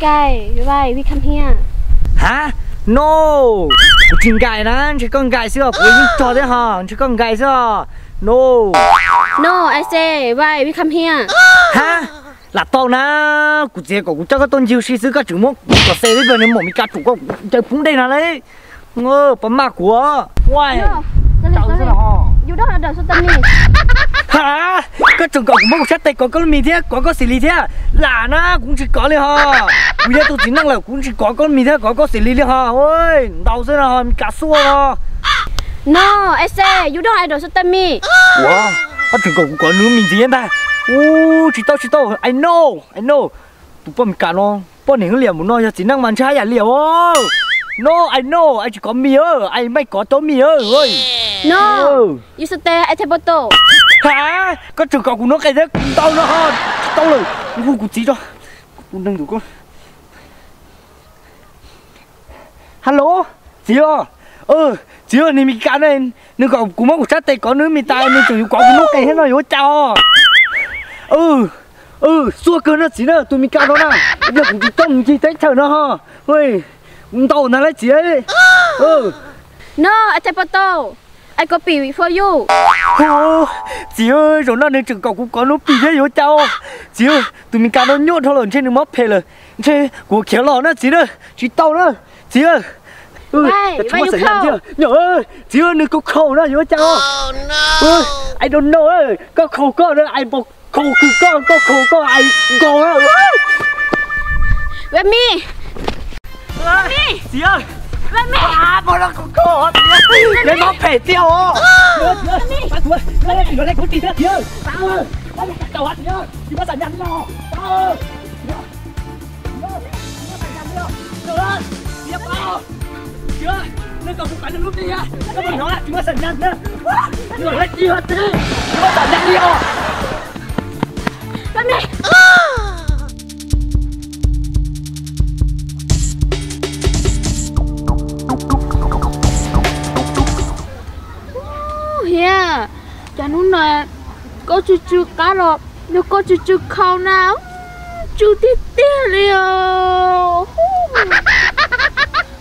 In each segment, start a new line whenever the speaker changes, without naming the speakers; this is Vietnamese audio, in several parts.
Guy, right, we come here.
hả? No. Chừng gài đó chỉ con gài xưa quên cho thế hả? Chỉ con gài xưa. No.
No, I say, right, we come here.
hả? Là tao na. Cụ chế của cụ cho cái tôn chiêu sĩ sư các chữ mốc. Có xe đấy rồi nên mỏ mi cá chủ có chơi phúng đây là đấy. Ngơ bấm ma của. Ngoài.
No, sorry,
Chào
sorry.
thế nào
You don't understand me
hả? Có chồng cậu cũng mong xét tay có con mì thế có có xử lý thế là nó cũng chỉ có đi ha bây giờ tôi chỉ năng là cũng chỉ có con mì thế có có xử lý đi ha ôi đầu thế nào cả xua ha
no ese you don't have to stop me.
Wow có chồng cậu cũng có nướng mì thế ta. Ô chỉ tao chỉ tao. I know I know. Tụi bọn cả nó bọn này liền muốn nói cho chỉ năng màn trai à liền No, I know, I chỉ có mì ơ, I mới có tô mì ơ rồi.
No, you stay at the bottle.
Hả? Có trường cậu của nó cái thế, tao nó hơn, tao rồi, ngu cụ chỉ cho. đừng đủ con. Hello, chị ơi. À? Ừ, chị ơi, này mình cả nên nếu cậu cũng mong sát tay có nữa mình tay nên trường yếu của nó nút cái hết rồi, chào. Ừ, ừ, xua cơ nó chỉ nữa, tụi mình cao đó nè. Giờ cũng chỉ trông chỉ thấy chờ nó ha. ui tao tàu nó lấy chị ấy. Ừ.
No, à, chạy bắt tao I copy for you.
Ô, chị ơi, rồi nó nên trường cậu cũng có bị thế yếu cháu. Chị ơi, tụi mình cả nó nhốt thôi lần trên đường móc phê rồi. Thế, của khéo lò nó chị nữa, chị tàu nữa. Chị ơi. Ừ,
Vai,
chúng
vai
ta sẽ
yêu
làm
khâu.
chưa? Nhớ ơi, chị ơi, đừng có khẩu nữa, yếu cháu. Oh no. Ừ, I don't know ơi, có khẩu có nữa, ai bọc khẩu cứ có, có khẩu có, ai có nữa.
With me.
Nó có khẩu, chị ơi. Lấy nó phê tiêu ô. Chị ơi, chị ơi, bắt tôi, lấy đây,
chú chú cá rồi. Nếu có chú chú khâu nào. Chú tiếc tiếc liền.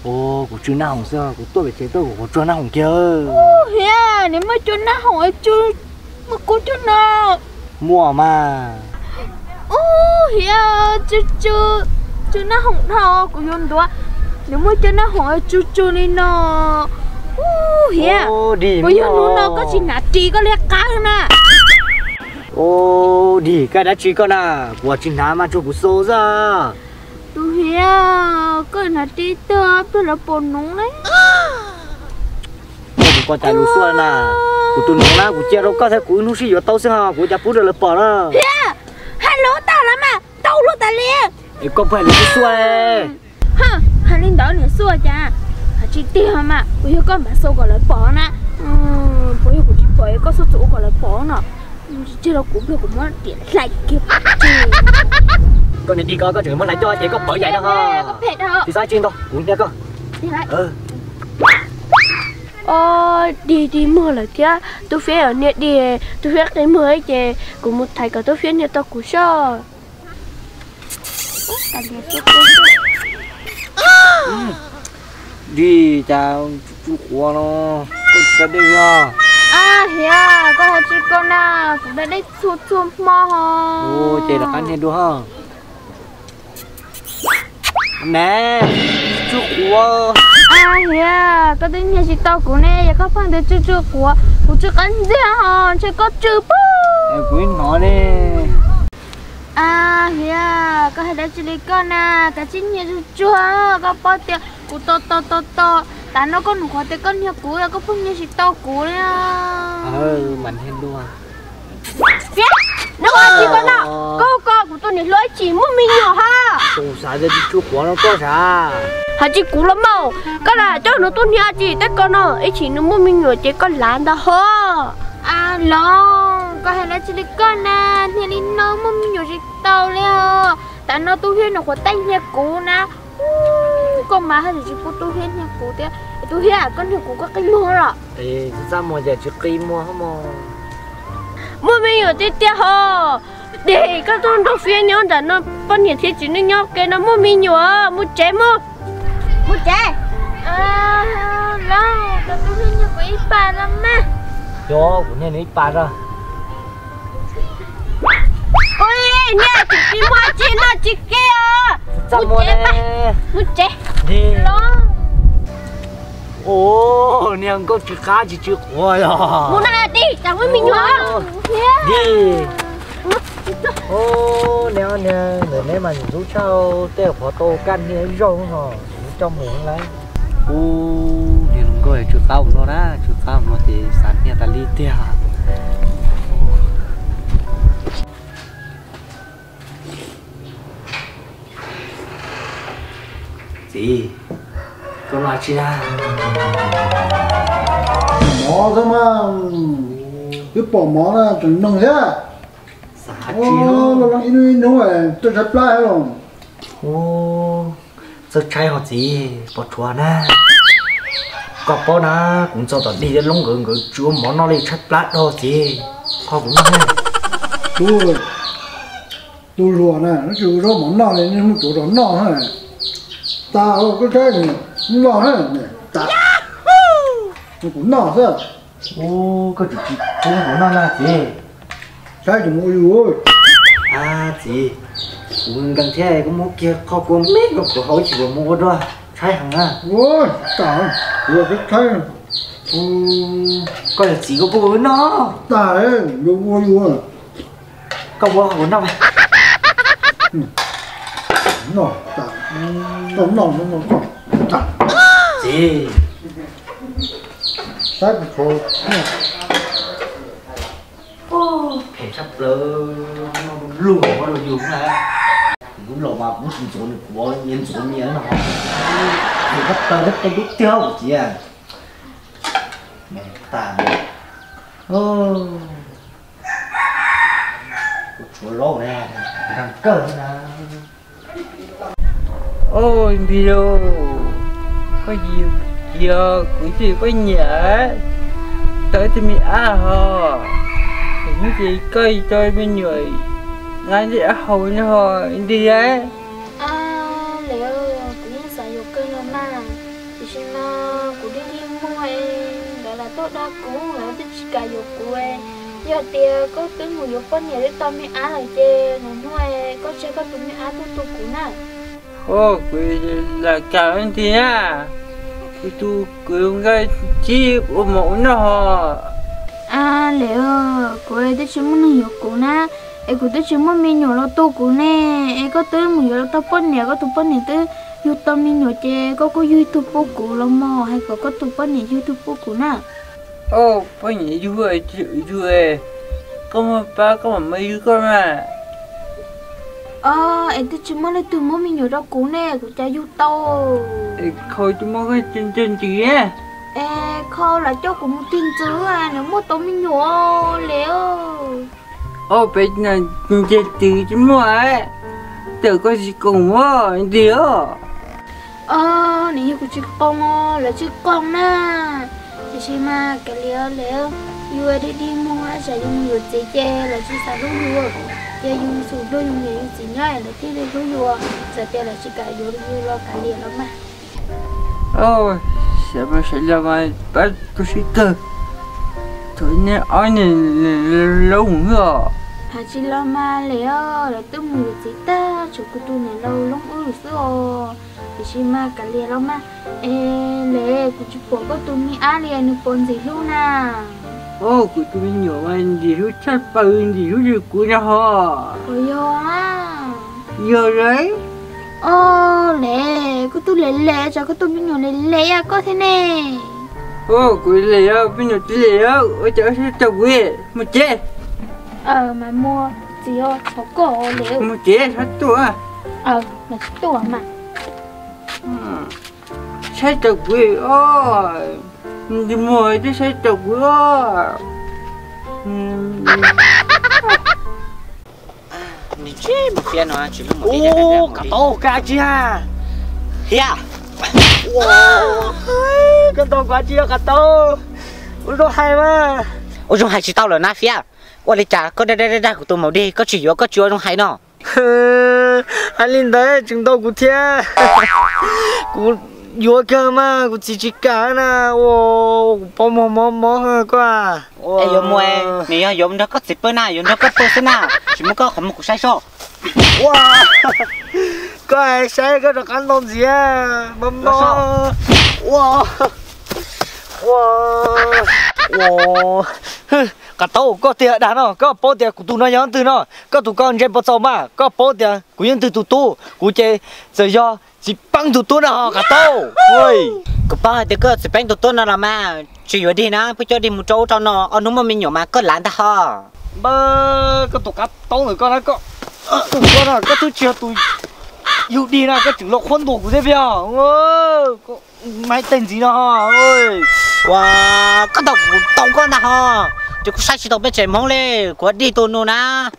Ồ, của chú nào không sao, của tôi phải chế tôi của chú nào không kia.
Oh, yeah. Nếu mà chú nào hỏi chú. Mà cô chú nào.
Mua mà.
Oh, yeah. Chú chú. Chú nào không thao của yun đó. Nếu mà chú nào hỏi chú chú đi nó.
Ô, đi
Bây giờ nó có chỉ nát chỉ có lẽ cá thôi nè.
Ô, đi cái đã chỉ con à, của chính nào mà chú của số ra.
Tôi hiểu, cái nát chỉ tớ tôi là bồn nóng đấy.
Con tài lũ xuân nè. Của tôi nói là của chia đâu có thể của nó chỉ có tao sẽ ha, của nhà bút được bỏ đó.
Hello tao lắm à, tao luôn tao liền.
Ê, con phải là cái xuân.
Hả, hai linh đó nữa xua cha. Hả chỉ tiêu mà, bây giờ con bà số gọi là bỏ nè. Bây giờ của chị bỏ có số chủ gọi là bỏ nè. Chứ đâu cũng được cũng muốn tiền lại kịp.
Con này đi coi có chuyện mà lại cho chị có bỏ vậy đó ha. Thì sai trên đâu, cũng nha con. Ừ.
Ờ, đi đi mưa là kia tôi phía ở nhiệt đi tôi phía cái mưa ấy chị của một thầy cả tôi phía nhiệt tao cũng sợ
Đi chào chú của nó. Con sẽ đi ra.
À hiểu con thấy chị con à cũng đã đấy sụt sụt mò
Ô, chị là ăn hết đúng không? Nè, chú của.
à hiểu có đến nhà chị tao cũng nè có phần được chú chú của của chú ăn gì hả? Chị có chú bố
Em quên nói đi.
à hiểu có thấy đấy chị con à. Cả chị nhà chú chú có bao tiền? Của to to to to ta nó có nụ khó tới con nhà cũ là có phong nhà chị tao cũ nè
Ừ, mình hết luôn.
Phía, nó gọi chị con nào. Cô con của tôi này lỗi chỉ một mình nhỏ ha
Không sai rồi chú của nó có sao?
hả chị cũ lắm màu. Cái là cho nó tôi nhà chị tất con nào ấy chỉ nó một mình nhỏ chị con lán đó hả à lo có hay là chị đi con à? Thì đi nó một mình nhỏ chị tao leo tại nó tu huyên nó có tay nhà cũ nè Con má hay chị cô tu huyên nhà cũ thế tu à con nhà cũ có cái mưa rồi
Ê, sao mà giờ chú kỳ mua không mà?
mua mình ở tiếp theo hả để các con đâu phía nhau đã nó bao nhiêu thiết chỉ nó nhau cái nó mua mi nhựa mua trẻ mua. Mua trẻ? À lo các con phía nhau với bà lắm mà
cho cũng nên ít ba ra
ôi nha chị đi mua chị nó chị kia. Mua trẻ ba mua trẻ
đi ô nè có chữ cá chữ chữ khoa à
mua này đi chẳng với mình nhựa
đi. Ô nè nè người này mà rú sao teo khó tô căn như rong hả? Trong miệng lấy ô nhìn có chữ cá của nó đó chữ cá của nó thì sản hiện ta li tia gì? Con là chi à
mỏ thôi mà. Cứ bỏ mỏ ra chuẩn nông thế.
Xả
ô
chi
nó đang in đúng rồi. Tôi rất lại rồi
ô giờ trai họ gì? Bỏ chùa na. Có bao na cũng cho tao đi đến lông gừng gừng chúa món nó đi chất lát đâu gì? Họ cũng hay
tôi tôi lùa nè nó chịu rõ món nào này mà chủ đó nọ này ta ở cái cái này nọ này ta nó cũng nọ thế
ô có chỉ chỉ cũng có nó là gì
cái thì mua ơi.
À gì cũng gần thế cũng mua kia họ cũng mấy cái của họ chỉ có mua đó. Trái hàng à?
Ôi ta cái cái
ừ có là chỉ có bố nó.
Lùa mua yêu ơi
có bố của nó mà
ta nó nọ nó nọ ta
gì?
Sai một số
phải sắp lơ nó lùa nó là dùng này cũng lộ mà cũng chỉ chỗ được của nhân chỗ như nó thì bắt tao đất cái đúc tiêu của chị à. Mẹ ta. Ô chỗ lỗ này thằng cờ nè
ôi điều. Có gì giờ cũng chỉ có nhẹ tới thì mình à hò những gì cây tôi bên người ngay à hầu nữa hò đi ấy.
À liệu cũng như xài dục cây là mà thì xin cũng đi đi mua em. Đó là tốt đó cũng là thích cả dục của em giờ thì có cái mùi dục con nhà để tao mới á lại chê nó nuôi có chơi có tụi mới á tụi tụi cũng nè
ô quỳ là cả anh thì à cái tu cứ cái chi của mẫu nó. Hò
à liệu ấy tới chúng mình hiểu cô na em cũng tới chúng mình nhỏ nó tu cô nè. Em có tới một nhỏ tao bớt nè có tụ bớt nè tới youtube mình nhỏ chê có có youtube cô lắm mà hay có có tụ bớt nè youtube của cô na
ô bao nhiêu vui chịu vui có một ba có một mấy con mà
ờ em tới chúng mình lấy từ mỗi mình nhỏ đó cô nè của cha youtube
khôi chúng nó cái chân chân chị á.
Ê khâu là cho cũng tin chứ à nếu mà tao mình nhỏ liệu
ô bé này chơi từ chúng nó ấy từ có gì cùng quá đi á
ờ này của chị con là chị con nè chị xem mà cái liệu liệu yêu đi đi mua sẽ dùng nhiều chế chế là chỉ sao lúc yêu chế dùng số đôi dùng nhiều chỉ gì là chỉ để lúc yêu sẽ chế là chỉ cả yêu yêu lo cả liều lắm mà.
Ô sẽ mà sẽ làm ai bắt tôi sẽ cơ tôi nên anh nên lâu nữa
hà chị lo mà liệu là tôi mua gì ta chủ của tôi này lâu lắm ư sữa thì chị mà cả liệu lắm mà ê lệ của chị bỏ có tôi mi á liền được bốn gì luôn à
ô của tôi nhỏ mà gì lúc chắc bự gì lúc gì của nó hò
ôi yo á
giờ đấy
ô lệ của tôi lệ lệ cho có tôi mi nhỏ lệ lệ à có thế nè.
Ô của lệ á bên nhỏ lệ á ở chỗ tao quê một chết
ờ mà mua chỉ ô số cổ
liệu mua chỉ số tua
ờ mà tua mà.
Sẽ tập quỷ ơi. Đi mua đi sẽ tập quỷ
ơi. Mình chế một phe nó chỉ là một cái
ô
ờ,
cả tô cá chi ha yeah wow cái tô cá chi cả tô ôi rồi hay mà
ôi rồi hay chỉ tao là na phe ô lì chả có đây đây đây của tôi màu đi có chỉ có chúa trong hay nó.
Anh linh đấy chúng tôi cũng thế. Cũng vừa cơ mà cũng chỉ chỉ cả nè. Ô bỏ mò mò mò quá.
Ê yo mua nè yo nó có zipper na yo nó có post na chỉ muốn có không một sai số
wow. Có ai sai cái đó ăn đông gì mắm mò wow. Wow. Wow cả tàu có tiền đàn nó có bao tiền của tụi nó nhắn từ nó. Có tụi con chơi bao giờ mà có bao tiền của những từ tụi tu của chơi giờ do chỉ bằng tụi tu nó cả tàu. Ôi
có bao thì có zipper tụi tôi nó là mà. Chỉ yo đi na bây giờ đi một chỗ cho nó. Ở nó mà mình nhỏ mà có lán ta ha
ba có tụi cá tàu rồi con nó có tụi con nó có tụi chia tụi yêu đi na có chữ lộc khuôn đồ của thế giờ ôi mày tên gì nó ôi.
Wow có tàu tàu con ha chứ có chỉ tàu bên trên mong lê của đi tôi nó na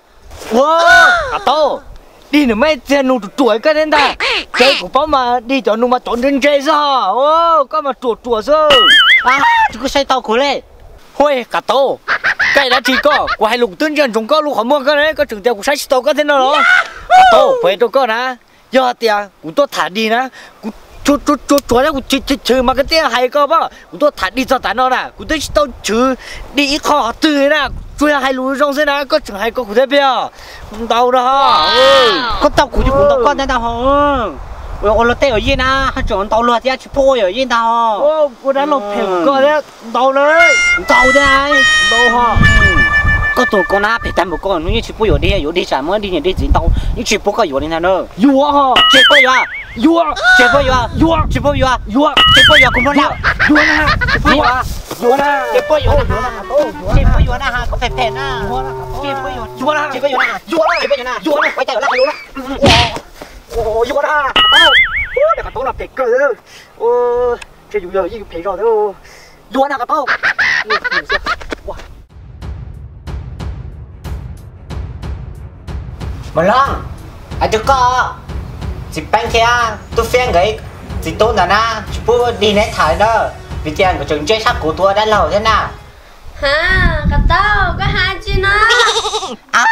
wow cả tàu đi nữa mấy tiền nụ tuổi cái đến ta chơi của bao mà đi cho nụ mà trốn trên chơi sao? Ô có mà chuột chuột sao
à chứ có sai tàu của lê.
Ôi, cả tàu cái đã chỉ có của hai lục tuyên truyền chúng có lục họ mua cái đấy có trường tiêu của sai tàu cái thế nào đó. Tàu phải đâu có nè. Giờ tiền của tôi thả đi nè chú chú chú chú đấy của chú chú chú mà cái tiền hay có bao của tôi thả đi cho tao nó nè. Của tôi tao chú đi khó từ nè. Chú hai lục trong thế nè. Có trường hay có của thế không? Tàu đó
có tàu của chú cũng tàu con thế nào hả? Ôi ôi tê ở yên à hai chỗ tàu lượt ra chụp phôi ở yên tàu
ô cô đã lột phèo cơ đấy. Tàu đấy.
Thế này
tàu hả?
Có tụi con á phải tạm một con. Nó như chụp phôi ở đi ở đi sản mới đi nhà đi dính tàu như chụp phôi có ở đi nào nữa
yêu hả?
Chụp phôi à
yêu
chụp phôi à
yêu
chụp phôi à
yêu
chụp phôi à cũng nó nào
yêu nè
chụp phôi à
yêu nè
chụp phôi à chụp phôi à ha có phải phèn à chụp phôi à
yêu nè
chụp phôi à chụp phôi à chụp phôi à chụp phôi à quay tay lại luôn
ô yêu nè tao để cả tao làm cái cơ ô cái yêu giờ yêu phải rồi đâu yêu nè cả tao
mà long à chú có chỉ bánh kia tôi phen cái chỉ tôn là na chú bố đi nét thải đó. Vì tiền của trường chơi sắc của tôi đã lâu thế nào.
Ha cả tao có hai chi nó
à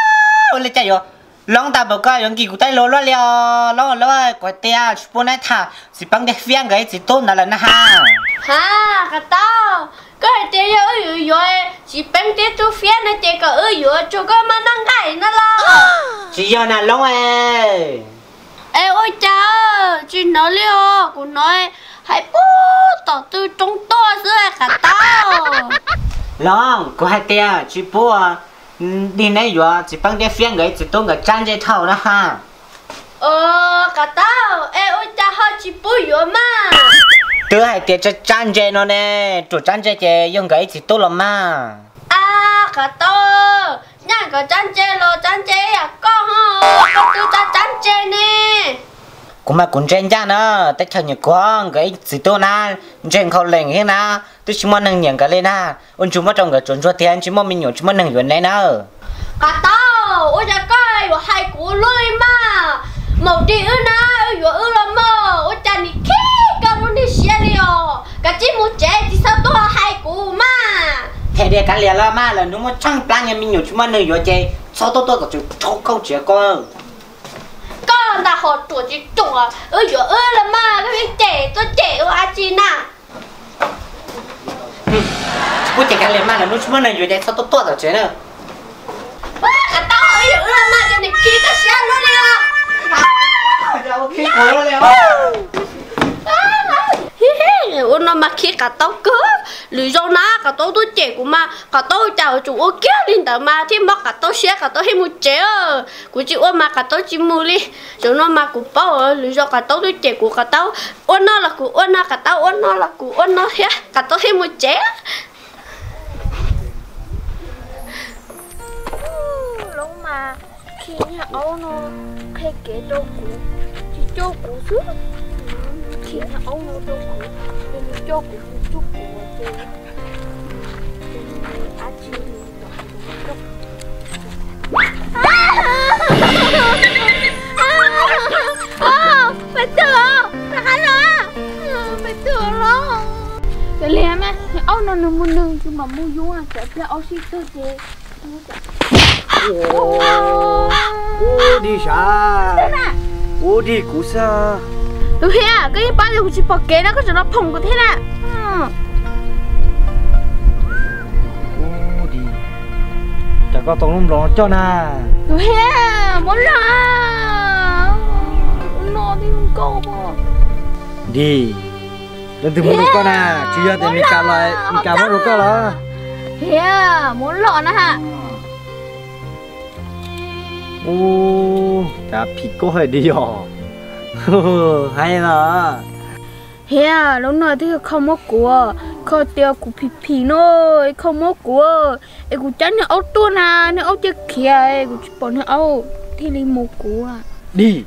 ôi lên chạy rồi long ta bảo cái những kỳ của tay lô lo liao lo lo của tia chú bố nét thả. Chỉ bánh để phen cái chỉ tôn là là na ha.
Ha cả tao có hai tiền ở ở rồi chỉ bánh tiền tôi phiền nó tiền có ở rồi chú có mà năng cái nó lo.
Chỉ giờ là long ơi
ê ôi cha chị nói liêu cô nói hãy bố tỏ tư trong to giữa cả tao.
Long của hai tia chú bố à, đi nét rồi chỉ bánh để phen cái chỉ tôn cái trang dây thầu đó ha.
Ờ cả tao ê ôi cha họ chỉ bố rồi mà.
Từ hai tia cho trang dây nó nè chủ trang dây chơi dùng cái chỉ tôn là mà.
À cả tao nhà có chăn chê lo chăn chê à? Con hả? Con tư ta chăn chê nè.
Cũng mà cũng trên cha nữa tất cả những con cái chỉ tôi na. Trên khâu lệnh thế na tôi chỉ muốn nâng nhận cái lên na ôn chúng mà trong cái chuẩn cho tiền chỉ muốn mình nhổ chỉ muốn nâng nhận này nữa
cả tao ôi cha coi của hai cú lôi mà. Màu đi ư na ư vừa ư là mờ. Ôi cha đi con muốn đi xe liò cả chỉ muốn trẻ chỉ sao tôi hai cú mà
thế để cái liền là mà là mà chẳng plan nhà mình nhổ chỉ muốn nâng nhận chơi sau tôi tôi có cho câu chuyện con.
Con đã họ tuổi chỉ tuổi à. Ư vừa ư là mà cái việc trẻ tôi trẻ chi na
bố chỉ cái liền mà là nếu chỉ muốn nâng nhận chơi sau tôi tôi có chuyện nữa
cả tao ư vừa là mà cái này khí cái xe luôn đi à
khi khổ rồi
ô nó mà khi cả tao cứ lý do na cả tao tôi trẻ của mà cả tao chào chủ ô kia lên tao mà thì mà cả tao xe cả tao hay một trẻ của chị ô mà cả tao chỉ mua đi. Cho nó mà của bao lý do cả tao tôi trẻ của cả tao. Ô, nó là của ô, nó cả tao. Ô, nó là của ô, nó hết. Cả tao hay một trẻ. Lúc mà khi nhà ô nó khi kể đồ cũ chỉ cho cũ xuống khi ấu nó đồ cũng, thì nó cho cũ chút cũ thì á chi phải tựa phải là phải tựa rồi
cái lẽ mà áo nó nương mua nương chứ mà mua vô sẽ phải áo xí tơ chế
ô đi xa ô đi cú xa
Tôi hiểu à, cái ba điều chỉ bỏ kế nó có cho nó phồng có thế nè. Ừ.
ô đi chả có tông lông đó cho na
Tôi hiểu à, muốn là nó thì không câu mà.
đi đừng tìm một con à chỉ giờ thì mình cào lại mình cào mất một con đó
Hiểu à, muốn nè hả?
ô chả bị cô hơi đi rồi hay mà.
À, lúc nào thì không mất của, không tiêu của phì phì nôi, không mất của. Ê của chán nó ốc tua nè, nó ốc chơi kia, của chỉ bỏ nó ốc. Thì đi mua của.
đi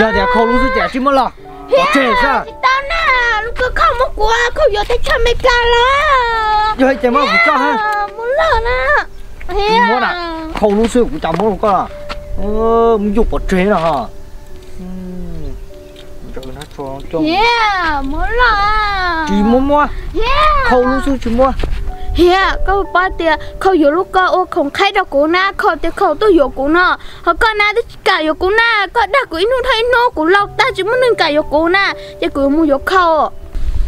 giờ thì không lúc gì chỉ mất lo. Có chơi sao?
Chị tao nè, lúc cứ không mất của, không vô tới chân mấy ca đó.
giờ chỉ mất một cho ha.
À, muốn lọ nè.
Muốn à? không lúc xưa cũng chẳng mất một con à ờ mình dục có chơi nào hả cho cho
Yeah, muốn lọ.
chỉ mua mua.
Yeah.
không lúc chỉ mua.
Yeah, có ba tia không hiểu lúc ô không khai được cô na. Không tia không tôi hiểu cô na họ có na tôi cả hiểu cô na. Có đã của inu thấy nó của lâu ta chỉ muốn nên cả hiểu cô na. Chỉ của mua hiểu không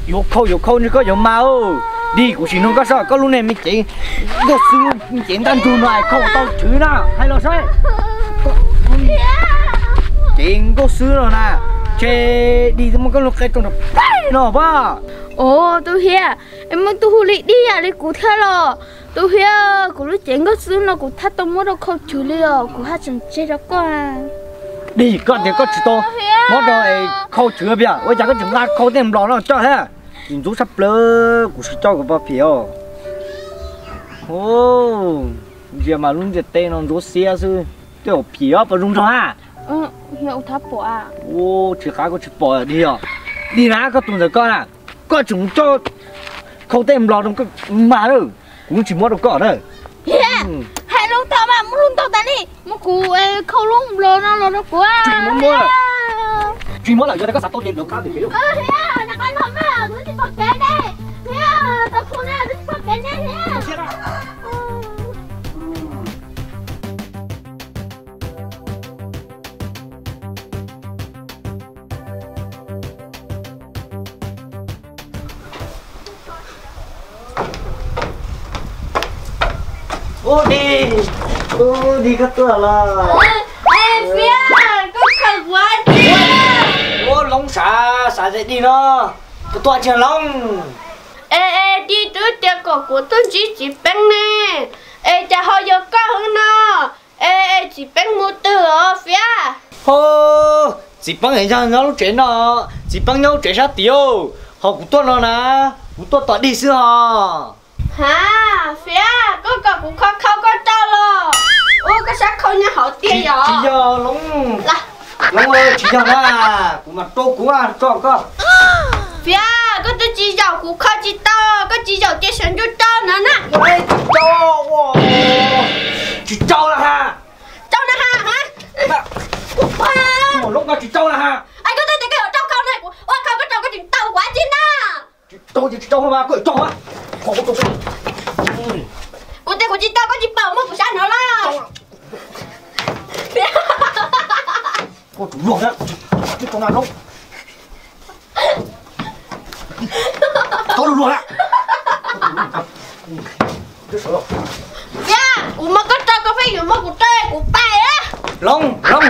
dục không dục không như có dục mau. Đi của chị nó có sao? Có lúc này mình chỉ có sư mình đang tu này không tao chữ nào hay là sao? Chỉ có sư rồi nè chê đi mà có lúc cái trong đó bay nó ba
ồ tôi hiểu em muốn tôi huli đi à đi cụ theo lo tôi hiểu của lúc chuyện có xứ nó của thắt tôi muốn đâu không? Chịu liều của hai chân chết đó con
đi con thì có chỉ to mất rồi không chữ bia ôi chẳng có chữ ngắt không tem lò nó cho thế. Nhìn chú sắp lơ của sư cho của bà phía ô giờ mà luôn giờ tên nó chú xe sư. Tiểu phía bà rung cho ha
ừ hiểu thắt bỏ à
ô chỉ khá có chỉ bỏ đi à đi nã có tuần rồi con à? Có chúng cho không tem lò cái mà đâu cũng chỉ mua được cỏ thôi.
Yeah hai lúc tao mà muốn luôn tao ta đi. Muốn cụ không luôn lo nó lo nó của
Chuyện muốn mua. À? chỉ mua là giờ đây có sẵn tôi điện được cá thì
thế à nhà con không à tôi chỉ bỏ cái đây. À tao không à
đi ô đi các cửa là
ê phía có cần quá đi
ô lông xả xả dậy đi nó cái toa chưa lông
ê ê đi tới tiệc cổ của tôi chỉ chỉ bánh nè ê cha họ giờ có hơn nó ê ê chỉ bánh mua từ ở phía
ô chỉ bằng hình dạng nó chuyện nó chỉ bằng nhau chuyện sao tiêu họ cũng tốt nó nè cũng tốt tọt đi xưa hả
hả? Phía có cả cũng khó khó có cho lo ô cái sắc không nhà họ tiền
chỉ
rồi
giờ lông
là
lông ơi chỉ giờ là cũng mà tô cũng à cho cơ
phía có tôi chỉ giàu cũng khó chỉ to có chỉ giàu tiền sản cho to nữa nè.
Ê, cho chỉ cho là ha
to nữa ha hả? Wow
một lúc nào chỉ cho là ha
anh có thể cái ở trong không này ôi không có trong cái chuyện tàu quá chi nè
chỉ cho chỉ cho mà cười cho á không có cho
của tiền của chị tao có chị bảo mất của sao nữa là
có chủ luôn á chứ con nào đâu có luôn á Chứ sợ.
dạ ủa mà có cho có phải dùng mất của tê của bài á
lông lông